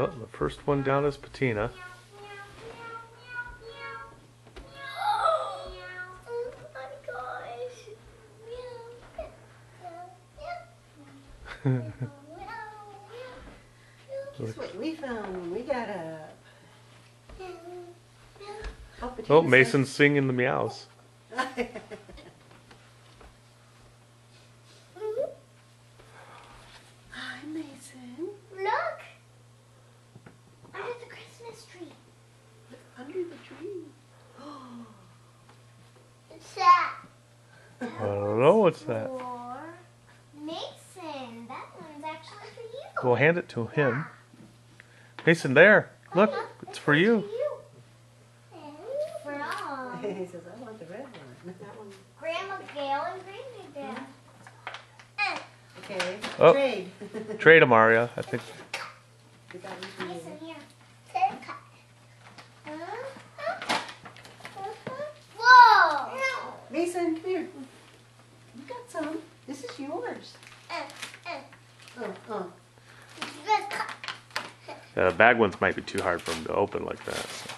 Oh, the first one down is Patina. Oh my gosh. Guess what we found when we got up? Oh, Oh, Mason's singing the meows. Hi, Mason. Look! Under the Christmas tree. Under the tree. It's that. I don't know what's that. For Mason. That one's actually for you. We'll hand it to him. Mason, there. Look, it's for you. From he says, I want the red one. That one. Grandma Gail and Granny Gail. Eh, Okay. Oh. Trade. Trade him, Aria. I think. We got one for you. Mason, here. Take a cut. Uh-huh. Uh-huh. Whoa! Mason, come here. You got some. This is yours. Uh, uh, Oh, oh. good cut. Uh, bag ones might be too hard for him to open like that. so.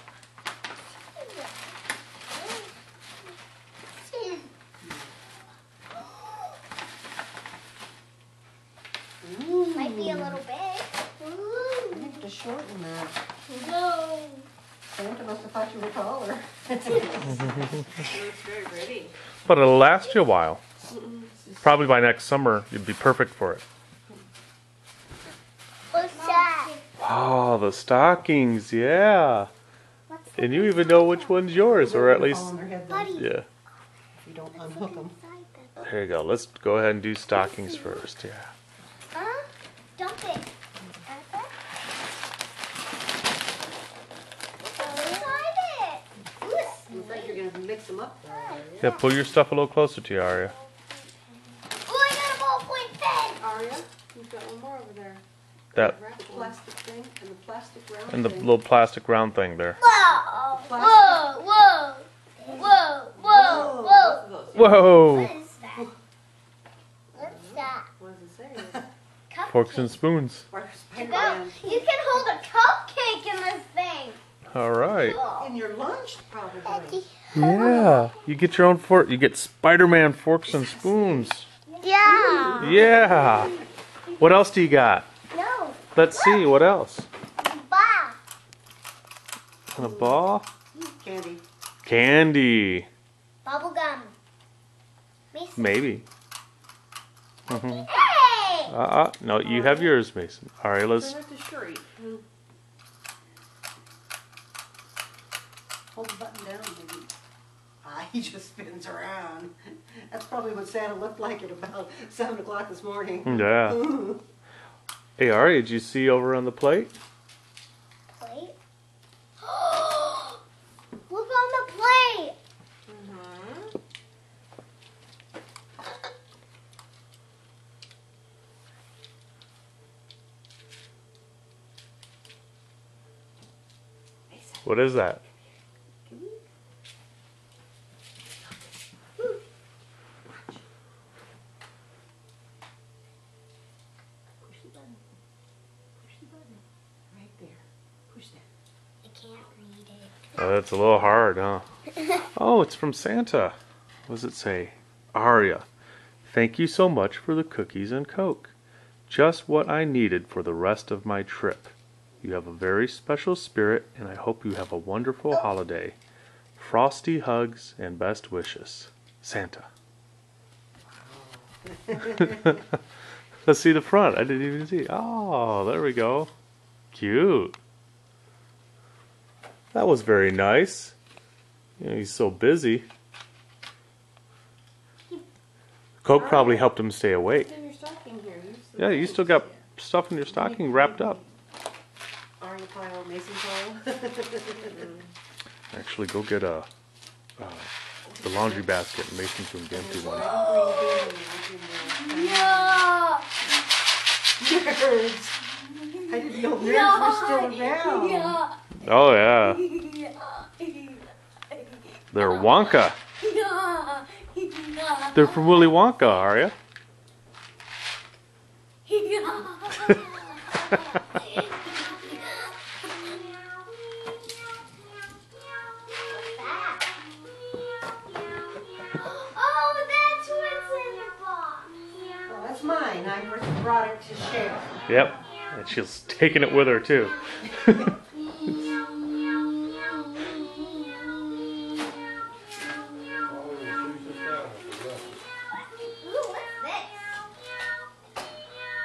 Might be a little big. I think to shorten that. No. Santa must have thought you were taller. It looks very pretty. But it'll last you a while. Probably by next summer, you'd be perfect for it. What's that? Oh, the stockings, yeah. What's And you even know which one's yours, or at least, Fall on their head, though, Buddy. yeah. If you don't unhook them. There you go. Let's go ahead and do stockings first. Yeah. Huh? Dump it. Arthur? Go inside it. Ooh, it's Looks like you're gonna mix them up. Yeah. Pull your stuff a little closer to you, Aria. Ooh, I got a ballpoint pen. Aria, you've got one more over there. That The plastic thing and the plastic round and the thing. little plastic round thing there. Whoa. Whoa. Whoa. Whoa. Whoa. Whoa. Both of those. Whoa! What is that? What's that? What does it say? Cupcake. Forks and spoons. Or Go. Spider-Man. You can hold a cupcake in this thing. All right. In your lunch, probably. Yeah. You get your own fork. You get Spider-Man forks and spoons. Yeah. Yeah. What else do you got? No. Let's see. What else? Bah. And a ball. Candy. Candy. Bubble gum. Mason. Maybe. hmm Hey. Uh, uh, no, you have yours, Mason. All right, let's. Send it to Shuri. Hold the button down, baby. Ah, he just spins around. That's probably what Santa looked like at about 7 o'clock this morning. Yeah. Hey, Ari, did you see over on the plate? Plate. Look on the plate. What is that? Push the button. Push the button. Right there. Push that. I can't read it. Oh, that's a little hard, huh? Oh, it's from Santa. What does it say? Aria, thank you so much for the cookies and Coke. Just what I needed for the rest of my trip. You have a very special spirit, and I hope you have a wonderful oh. holiday. Frosty hugs and best wishes. Santa. Let's see the front. I didn't even see. Oh, there we go. Cute. That was very nice. You know, he's so busy. Coke probably helped him stay awake. In your stocking here. Use the Yeah, you still got stuff in your stocking wrapped up. Aria pile, Mason pile. Actually, go get a uh, the laundry basket and Mason's room the empty one. Yeah. Nerds. I didn't know nerds were still around. Yeah. Oh yeah. They're Wonka. They're from Willy Wonka, are you? mine. I brought it to share. Yep. And she's taking it with her, too.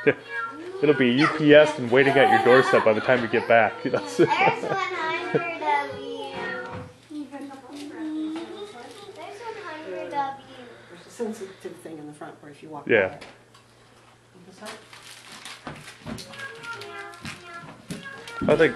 It'll be UPS and waiting at your doorstep by the time you get back. That's There's 100 of you. You a couple of scratches. There's 100 of you. There's a sensitive thing in the front where if you walk Yeah. by. On the side. I think